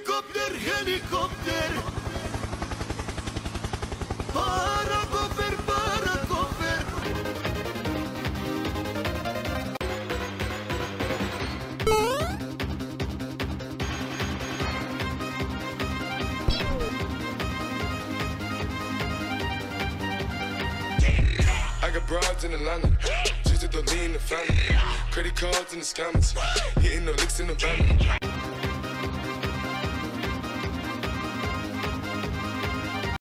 Helikopter, helikopter. Parakoper, parakoper. I got broads in Atlanta, just to the lean the family. Credit cards in the scammers, hitting the licks in the van.